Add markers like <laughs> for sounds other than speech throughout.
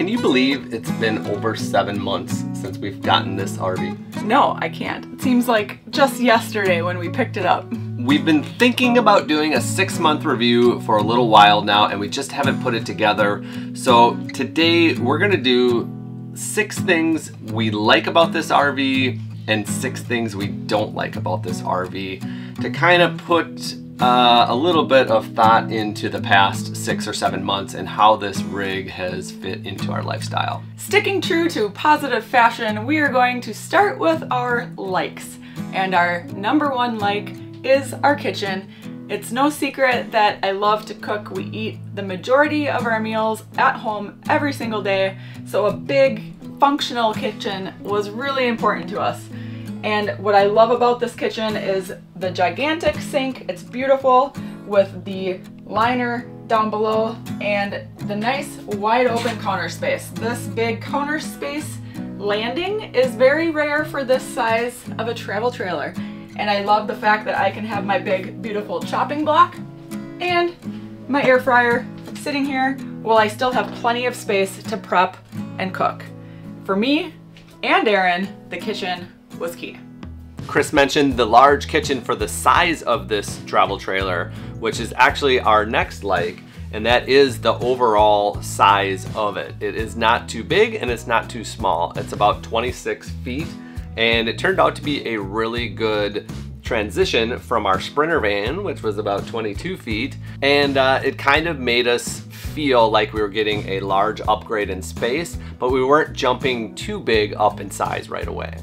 Can you believe it's been over seven months since we've gotten this RV? No, I can't. It seems like just yesterday when we picked it up. We've been thinking about doing a six month review for a little while now and we just haven't put it together. So today we're gonna do six things we like about this RV and six things we don't like about this RV to kind of put uh, a little bit of thought into the past six or seven months and how this rig has fit into our lifestyle. Sticking true to positive fashion, we are going to start with our likes. And our number one like is our kitchen. It's no secret that I love to cook. We eat the majority of our meals at home every single day. So a big functional kitchen was really important to us. And what I love about this kitchen is the gigantic sink. It's beautiful with the liner down below and the nice wide open counter space. This big counter space landing is very rare for this size of a travel trailer. And I love the fact that I can have my big beautiful chopping block and my air fryer sitting here while I still have plenty of space to prep and cook. For me and Aaron, the kitchen was key. Chris mentioned the large kitchen for the size of this travel trailer, which is actually our next like, and that is the overall size of it. It is not too big and it's not too small. It's about 26 feet, and it turned out to be a really good transition from our Sprinter van, which was about 22 feet, and uh, it kind of made us feel like we were getting a large upgrade in space, but we weren't jumping too big up in size right away.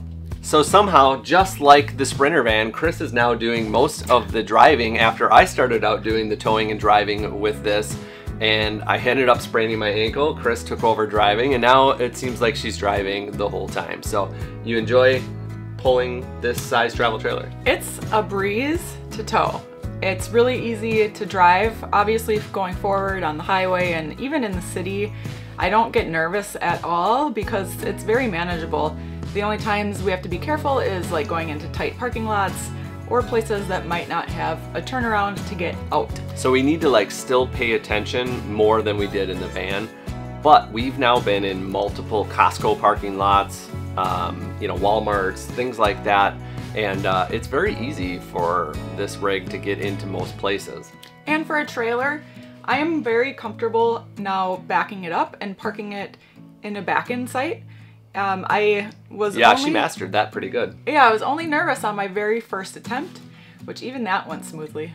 So somehow, just like the Sprinter van, Chris is now doing most of the driving after I started out doing the towing and driving with this. And I ended up spraining my ankle. Chris took over driving, and now it seems like she's driving the whole time. So you enjoy pulling this size travel trailer? It's a breeze to tow. It's really easy to drive. Obviously, going forward on the highway and even in the city, I don't get nervous at all because it's very manageable. The only times we have to be careful is like going into tight parking lots or places that might not have a turnaround to get out. So we need to like still pay attention more than we did in the van, but we've now been in multiple Costco parking lots, um, you know, Walmarts, things like that. And uh, it's very easy for this rig to get into most places. And for a trailer, I am very comfortable now backing it up and parking it in a back-end site. Um, I was yeah, only, she mastered that pretty good. Yeah, I was only nervous on my very first attempt, which even that went smoothly.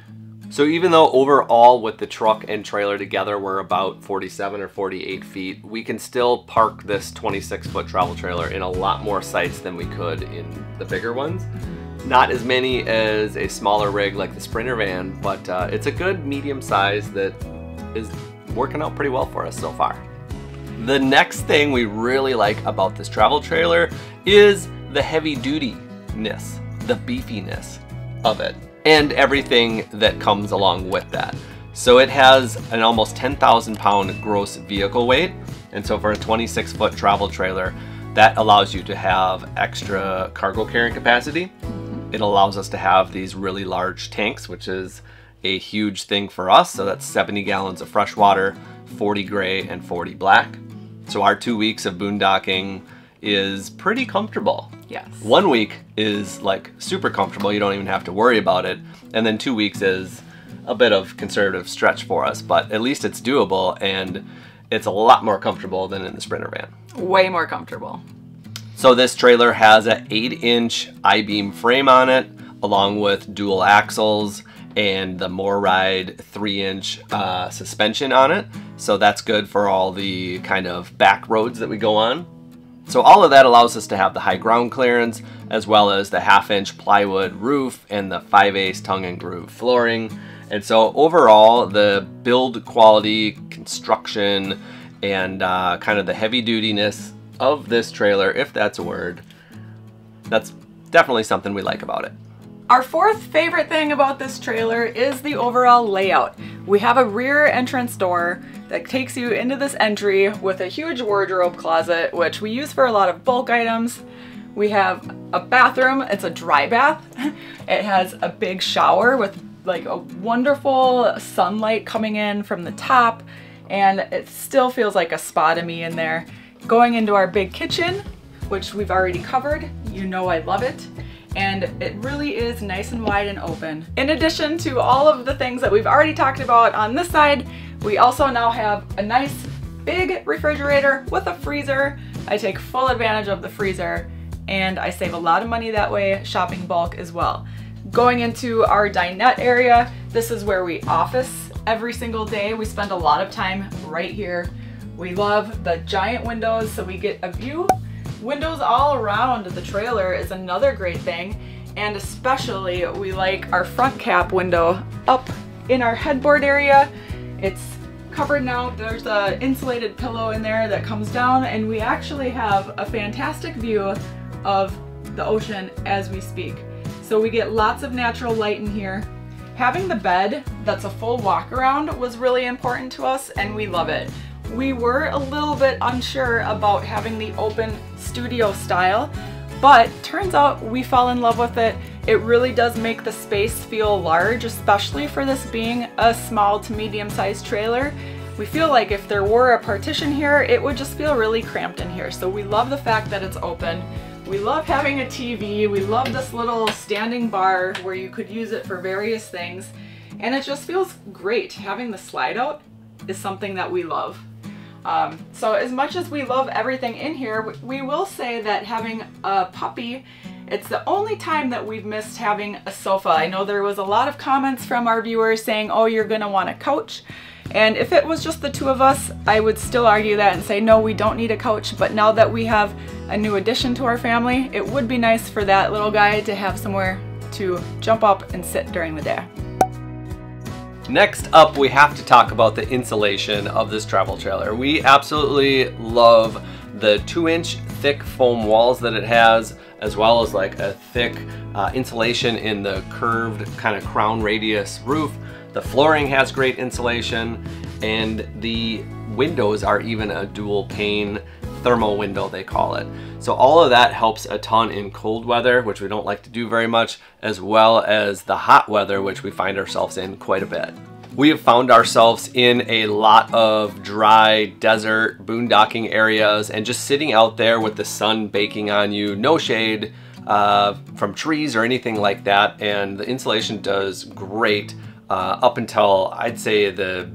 So even though overall with the truck and trailer together we're about 47 or 48 feet, we can still park this 26 foot travel trailer in a lot more sites than we could in the bigger ones. Not as many as a smaller rig like the Sprinter van, but uh, it's a good medium size that is working out pretty well for us so far. The next thing we really like about this travel trailer is the heavy dutiness, the beefiness of it, and everything that comes along with that. So it has an almost 10,000 pound gross vehicle weight. And so for a 26 foot travel trailer, that allows you to have extra cargo carrying capacity. It allows us to have these really large tanks, which is a huge thing for us. So that's 70 gallons of fresh water, 40 gray and 40 black. So our two weeks of boondocking is pretty comfortable. Yes. One week is like super comfortable, you don't even have to worry about it. And then two weeks is a bit of conservative stretch for us, but at least it's doable and it's a lot more comfortable than in the Sprinter van. Way more comfortable. So this trailer has an 8 inch I-beam frame on it, along with dual axles and the MORryde 3 inch uh, suspension on it. So that's good for all the kind of back roads that we go on. So all of that allows us to have the high ground clearance as well as the half inch plywood roof and the 5 ace tongue and groove flooring. And so overall the build quality, construction, and uh, kind of the heavy dutiness of this trailer, if that's a word, that's definitely something we like about it. Our fourth favorite thing about this trailer is the overall layout. We have a rear entrance door that takes you into this entry with a huge wardrobe closet, which we use for a lot of bulk items. We have a bathroom, it's a dry bath. <laughs> It has a big shower with like a wonderful sunlight coming in from the top and it still feels like a spa to me in there. Going into our big kitchen, which we've already covered, you know I love it and it really is nice and wide and open. In addition to all of the things that we've already talked about on this side, we also now have a nice big refrigerator with a freezer. I take full advantage of the freezer and I save a lot of money that way shopping bulk as well. Going into our dinette area, this is where we office every single day. We spend a lot of time right here. We love the giant windows so we get a view Windows all around the trailer is another great thing, and especially we like our front cap window up in our headboard area. It's covered now. There's a insulated pillow in there that comes down and we actually have a fantastic view of the ocean as we speak. So we get lots of natural light in here. Having the bed that's a full walk around was really important to us and we love it. We were a little bit unsure about having the open studio style, but turns out we fell in love with it. It really does make the space feel large, especially for this being a small to medium sized trailer. We feel like if there were a partition here, it would just feel really cramped in here. So we love the fact that it's open. We love having a TV. We love this little standing bar where you could use it for various things. And it just feels great. Having the slide out is something that we love. Um, so as much as we love everything in here, we will say that having a puppy, it's the only time that we've missed having a sofa. I know there was a lot of comments from our viewers saying, oh, you're gonna want a couch. And if it was just the two of us, I would still argue that and say, no, we don't need a couch. But now that we have a new addition to our family, it would be nice for that little guy to have somewhere to jump up and sit during the day. Next up, we have to talk about the insulation of this travel trailer. We absolutely love the two inch thick foam walls that it has, as well as like a thick uh, insulation in the curved kind of crown radius roof. The flooring has great insulation and the windows are even a dual pane thermal window they call it. So all of that helps a ton in cold weather, which we don't like to do very much, as well as the hot weather, which we find ourselves in quite a bit. We have found ourselves in a lot of dry desert boondocking areas and just sitting out there with the sun baking on you, no shade uh, from trees or anything like that. And the insulation does great uh, up until I'd say the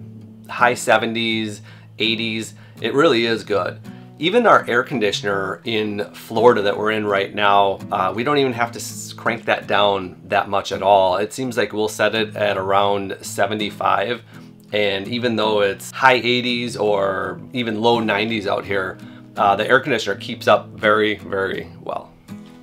high 70s, 80s. It really is good. Even our air conditioner in Florida that we're in right now, uh, we don't even have to crank that down that much at all. It seems like we'll set it at around 75 and even though it's high 80s or even low 90s out here, uh, the air conditioner keeps up very, very well.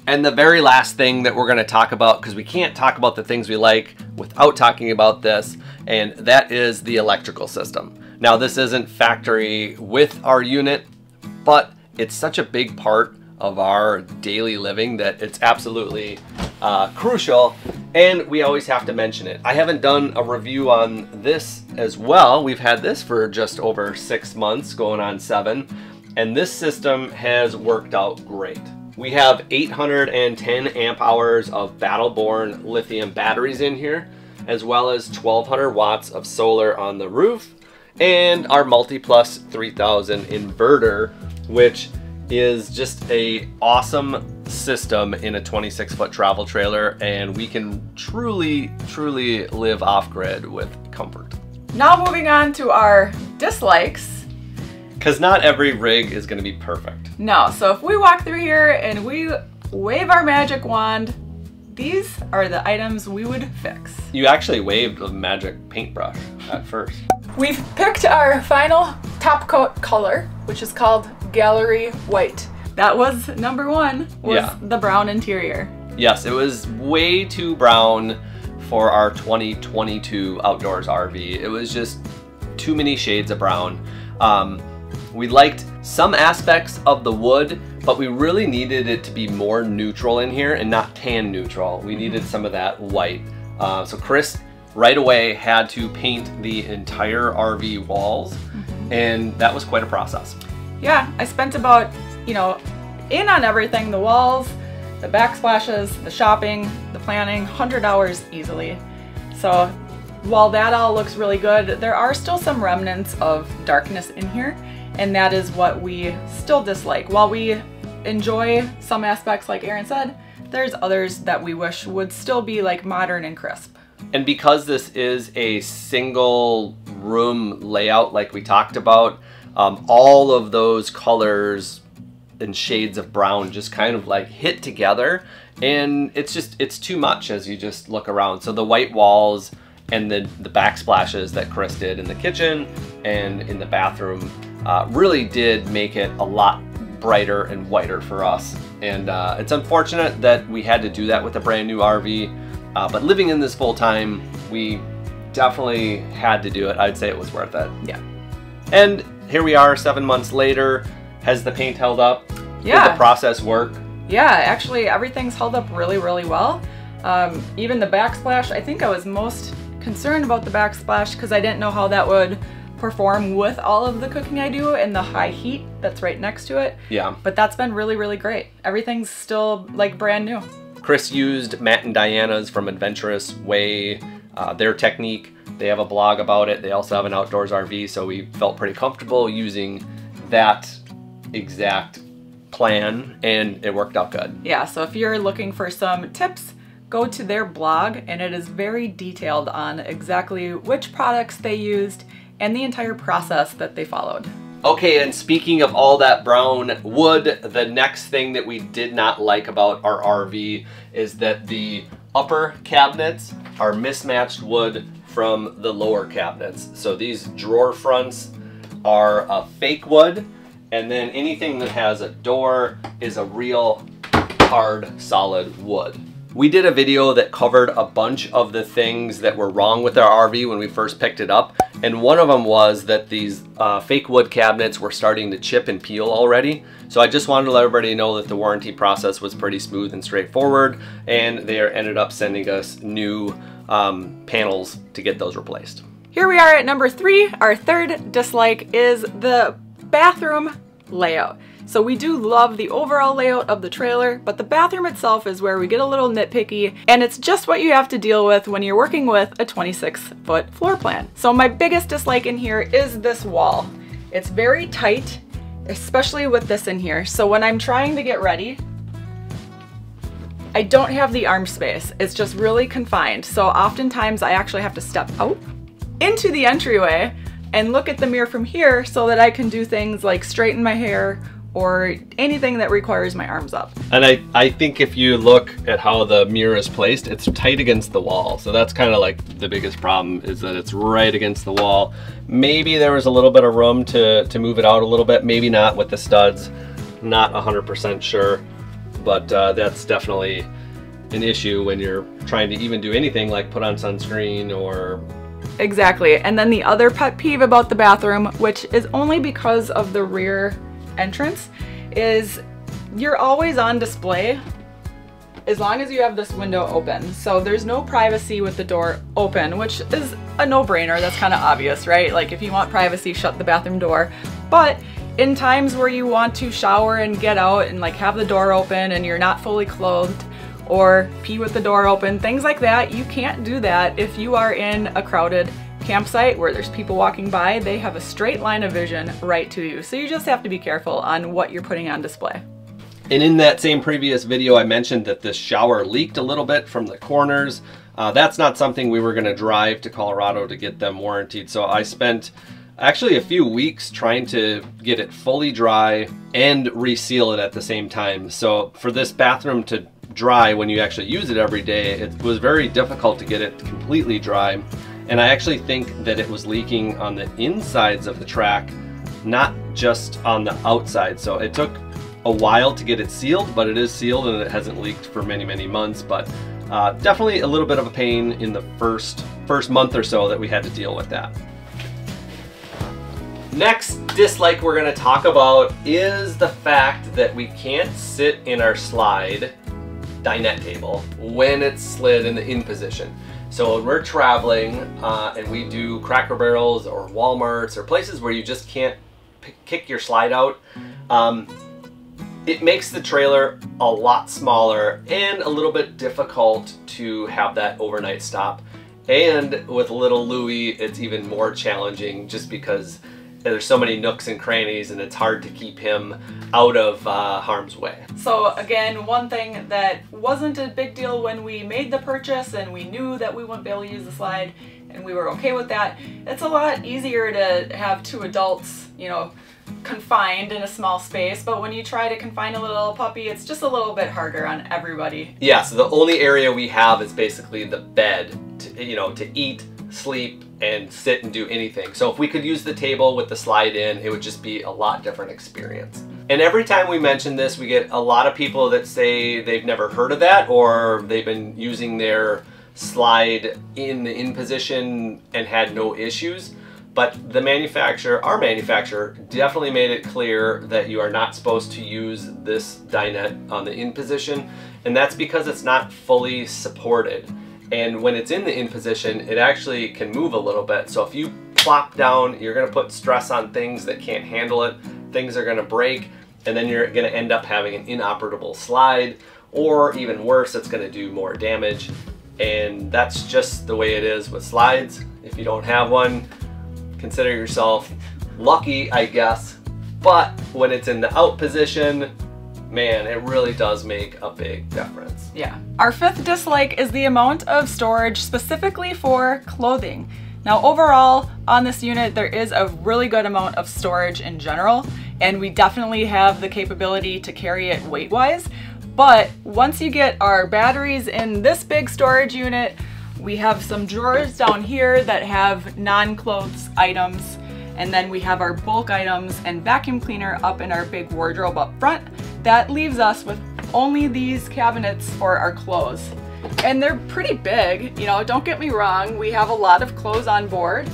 And the very last thing that we're gonna talk about, because we can't talk about the things we like without talking about this, and that is the electrical system. Now this isn't factory with our unit, but it's such a big part of our daily living that it's absolutely uh, crucial and we always have to mention it. I haven't done a review on this as well. We've had this for just over six months, going on seven, and this system has worked out great. We have 810 amp hours of Battle-Born lithium batteries in here, as well as 1200 watts of solar on the roof, and our MultiPlus 3000 inverter, which is just a awesome system in a 26 foot travel trailer and we can truly, truly live off grid with comfort. Now moving on to our dislikes. Because not every rig is going to be perfect. No, so if we walk through here and we wave our magic wand, these are the items we would fix. You actually waved a magic paintbrush at first. We've picked our final top coat color, which is called Gallery White. That was number one, was yeah. the brown interior. Yes, it was way too brown for our 2022 outdoors RV. It was just too many shades of brown. Um, we liked some aspects of the wood, but we really needed it to be more neutral in here and not tan neutral. We needed mm-hmm. some of that white. Uh, so Chris right away had to paint the entire RV walls mm-hmm. and that was quite a process yeah, I spent about, you know, in on everything, the walls, the backsplashes, the shopping, the planning, 100 hours easily. So while that all looks really good, there are still some remnants of darkness in here, and that is what we still dislike. While we enjoy some aspects, like Aaron said, there's others that we wish would still be like modern and crisp. And because this is a single room layout like we talked about, um, all of those colors and shades of brown just kind of like hit together and it's just it's too much as you just look around. So the white walls and the the backsplashes that chris did in the kitchen and in the bathroom uh, really did make it a lot brighter and whiter for us. And uh, it's unfortunate that we had to do that with a brand new rv uh, but living in this full time we definitely had to do it. I'd say it was worth it. Yeah. and here we are seven months later has the paint held up did Yeah. the process work Yeah, actually everything's held up really, really well. Um, even the backsplash, I think I was most concerned about the backsplash because I didn't know how that would perform with all of the cooking I do and the high heat that's right next to it. yeah But that's been really, really great. Everything's still like brand new. Chris used Matt and Diana's from Adventurous Way, uh, their technique. They have a blog about it. They also have an outdoors RV, so we felt pretty comfortable using that exact plan, and it worked out good. Yeah, so if you're looking for some tips, go to their blog and it is very detailed on exactly which products they used and the entire process that they followed. Okay, and speaking of all that brown wood, the next thing that we did not like about our RV is that the upper cabinets are mismatched wood from the lower cabinets. So these drawer fronts are a fake wood, and then anything that has a door is a real hard, solid wood. We did a video that covered a bunch of the things that were wrong with our RV when we first picked it up, and one of them was that these uh, fake wood cabinets were starting to chip and peel already. So I just wanted to let everybody know that the warranty process was pretty smooth and straightforward, and they ended up sending us new um, panels to get those replaced. Here we are at number three. Our third dislike is the bathroom layout. So we do love the overall layout of the trailer, but the bathroom itself is where we get a little nitpicky, and it's just what you have to deal with when you're working with a 26 foot floor plan. So my biggest dislike in here is this wall. It's very tight, especially with this in here. So when I'm trying to get ready, I don't have the arm space. It's just really confined. So oftentimes I actually have to step out into the entryway and look at the mirror from here so that I can do things like straighten my hair or anything that requires my arms up. And I, I think if you look at how the mirror is placed, it's tight against the wall. So that's kind of like the biggest problem is that it's right against the wall. Maybe there was a little bit of room to, to move it out a little bit, maybe not with the studs. Not 100% sure, but uh, that's definitely an issue when you're trying to even do anything like put on sunscreen or Exactly. And then the other pet peeve about the bathroom, which is only because of the rear entrance, is you're always on display as long as you have this window open. So there's no privacy with the door open, which is a no-brainer. That's kind of obvious, right? Like if you want privacy, shut the bathroom door. But in times where you want to shower and get out and like have the door open and you're not fully clothed, or pee with the door open, things like that. You can't do that if you are in a crowded campsite where there's people walking by. They have a straight line of vision right to you. So you just have to be careful on what you're putting on display. And in that same previous video, I mentioned that this shower leaked a little bit from the corners. Uh, that's not something we were going to drive to Colorado to get them warranted. So I spent actually a few weeks trying to get it fully dry and reseal it at the same time. So for this bathroom to dry when you actually use it every day, it was very difficult to get it completely dry. And I actually think that it was leaking on the insides of the track, not just on the outside. So it took a while to get it sealed, but it is sealed and it hasn't leaked for many, many months. But uh, definitely a little bit of a pain in the first first month or so that we had to deal with that. Next dislike we're going to talk about is the fact that we can't sit in our slide dinette table when it's slid in the in position. So when we're traveling uh, and we do Cracker Barrels or Walmarts or places where you just can't kick your slide out, um, it makes the trailer a lot smaller and a little bit difficult to have that overnight stop. And with little Louie, it's even more challenging just because there's so many nooks and crannies and it's hard to keep him out of uh, harm's way. So again, one thing that wasn't a big deal when we made the purchase and we knew that we wouldn't be able to use the slide and we were okay with that, it's a lot easier to have two adults, you know, confined in a small space, but when you try to confine a little puppy, it's just a little bit harder on everybody. Yeah, so the only area we have is basically the bed, to, you know, to eat, sleep, and sit and do anything. So if we could use the table with the slide in, it would just be a lot different experience. And every time we mention this, we get a lot of people that say they've never heard of that or they've been using their slide in the in position and had no issues. But the manufacturer, our manufacturer, definitely made it clear that you are not supposed to use this dinette on the in position. And that's because it's not fully supported. And when it's in the in position, it actually can move a little bit. So if you plop down, you're gonna put stress on things that can't handle it. Things are gonna break, and then you're gonna end up having an inoperable slide, or even worse, it's gonna do more damage. And that's just the way it is with slides. If you don't have one, consider yourself lucky, I guess. But when it's in the out position, man, it really does make a big difference. Yeah. Our fifth dislike is the amount of storage specifically for clothing. Now overall on this unit there is a really good amount of storage in general and we definitely have the capability to carry it weight-wise but once you get our batteries in this big storage unit we have some drawers down here that have non-clothes items and then we have our bulk items and vacuum cleaner up in our big wardrobe up front. That leaves us with only these cabinets for our clothes. And they're pretty big, you know, don't get me wrong, we have a lot of clothes on board,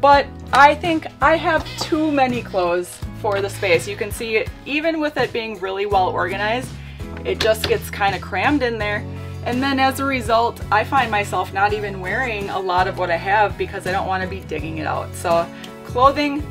but I think I have too many clothes for the space. You can see even with it being really well organized, it just gets kind of crammed in there and then as a result, I find myself not even wearing a lot of what I have because I don't want to be digging it out. So clothing,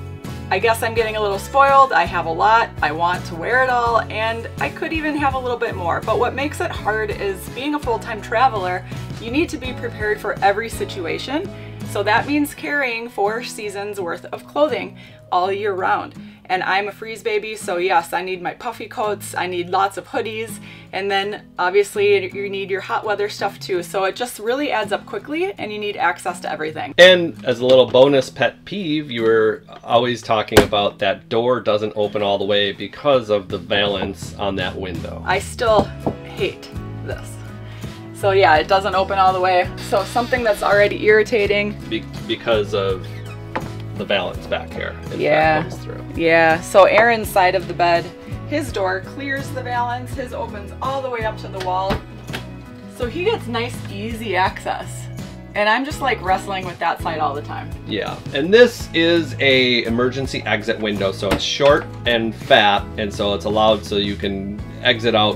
I guess I'm getting a little spoiled. I have a lot, I want to wear it all, and I could even have a little bit more. But what makes it hard is being a full-time traveler, you need to be prepared for every situation. So that means carrying four seasons worth of clothing all year round and I'm a freeze baby, so yes, I need my puffy coats, I need lots of hoodies, and then obviously you need your hot weather stuff too. So it just really adds up quickly and you need access to everything. And as a little bonus pet peeve, you were always talking about that door doesn't open all the way because of the valance on that window. I still hate this. So yeah, it doesn't open all the way. So something that's already irritating. Be because of the valance back here. Yeah. Yeah. So Aaron's side of the bed, his door clears the valance. His opens all the way up to the wall. So he gets nice, easy access. And I'm just like wrestling with that side all the time. Yeah, and this is a emergency exit window, so it's short and fat, and so it's allowed so you can exit out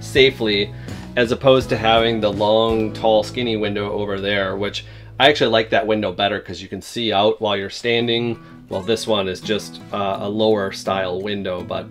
safely, as opposed to having the long, tall, skinny window over there, which I actually like that window better because you can see out while you're standing. Well, this one is just uh, a lower style window, but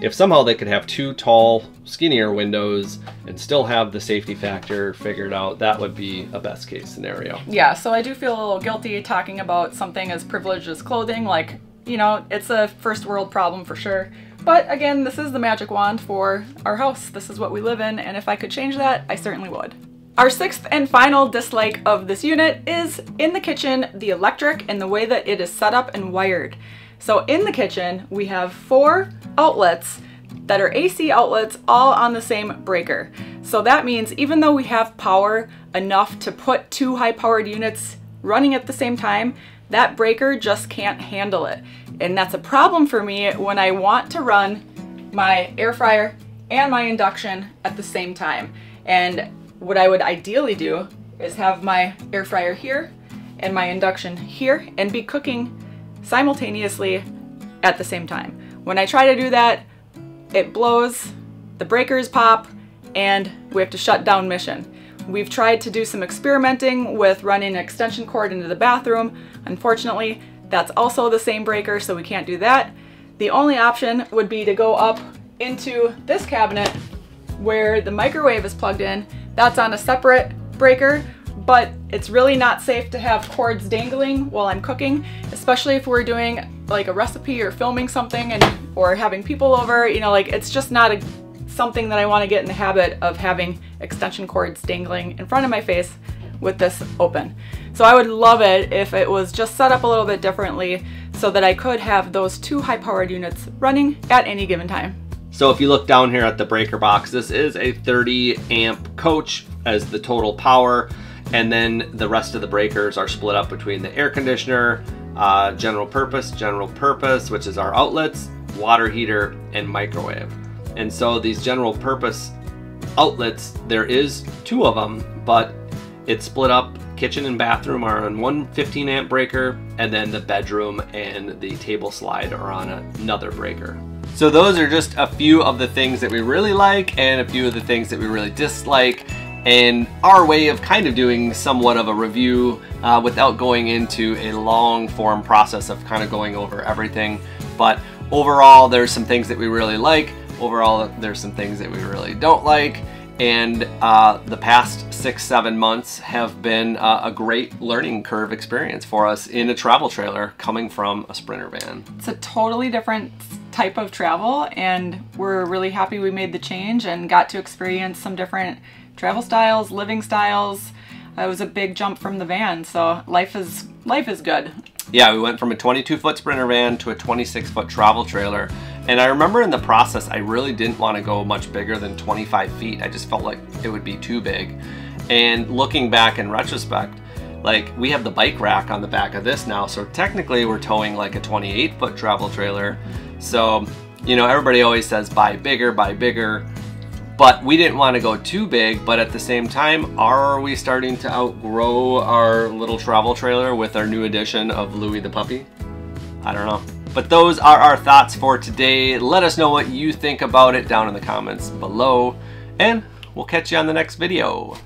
if somehow they could have two tall, skinnier windows and still have the safety factor figured out, that would be a best case scenario. Yeah, so I do feel a little guilty talking about something as privileged as clothing. Like, you know, it's a first world problem for sure. But again, this is the magic wand for our house. This is what we live in, and if I could change that, I certainly would. Our sixth and final dislike of this unit is in the kitchen, the electric and the way that it is set up and wired. So in the kitchen, we have four outlets that are AC outlets all on the same breaker. So that means even though we have power enough to put two high powered units running at the same time, that breaker just can't handle it. And that's a problem for me when I want to run my air fryer and my induction at the same time. And what I would ideally do is have my air fryer here and my induction here and be cooking simultaneously at the same time. When I try to do that, it blows, the breakers pop, and we have to shut down mission. We've tried to do some experimenting with running an extension cord into the bathroom. Unfortunately, that's also the same breaker, so we can't do that. The only option would be to go up into this cabinet where the microwave is plugged in that's on a separate breaker but it's really not safe to have cords dangling while I'm cooking, especially if we're doing like a recipe or filming something and or having people over, you know, like it's just not a, something that I want to get in the habit of having extension cords dangling in front of my face with this open. So I would love it if it was just set up a little bit differently so that I could have those two high powered units running at any given time. So if you look down here at the breaker box, this is a 30 amp coach as the total power. And then the rest of the breakers are split up between the air conditioner, uh, general purpose, general purpose, which is our outlets, water heater, and microwave. And so these general purpose outlets, there is two of them, but it's split up. Kitchen and bathroom are on one 15 amp breaker, and then the bedroom and the table slide are on another breaker. So those are just a few of the things that we really like and a few of the things that we really dislike and our way of kind of doing somewhat of a review uh, without going into a long form process of kind of going over everything. But overall, there's some things that we really like. Overall, there's some things that we really don't like. And uh, the past six, seven months have been uh, a great learning curve experience for us in a travel trailer coming from a Sprinter van. It's a totally different type of travel and we're really happy we made the change and got to experience some different travel styles, living styles. It was a big jump from the van, so life is life is good. Yeah, we went from a 22 foot Sprinter van to a 26 foot travel trailer. And I remember in the process, I really didn't want to go much bigger than 25 feet. I just felt like it would be too big. And looking back in retrospect, like we have the bike rack on the back of this now, so technically we're towing like a 28 foot travel trailer. So, you know, everybody always says buy bigger, buy bigger. But we didn't want to go too big, but at the same time, are we starting to outgrow our little travel trailer with our new addition of Louie the puppy? I don't know. But those are our thoughts for today. Let us know what you think about it down in the comments below, and we'll catch you on the next video.